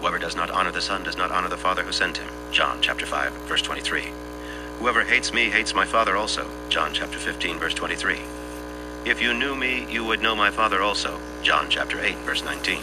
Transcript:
Whoever does not honor the Son does not honor the Father who sent him. John chapter 5, verse 23. Whoever hates me hates my Father also. John chapter 15, verse 23. If you knew me, you would know my Father also. John chapter 8, verse 19.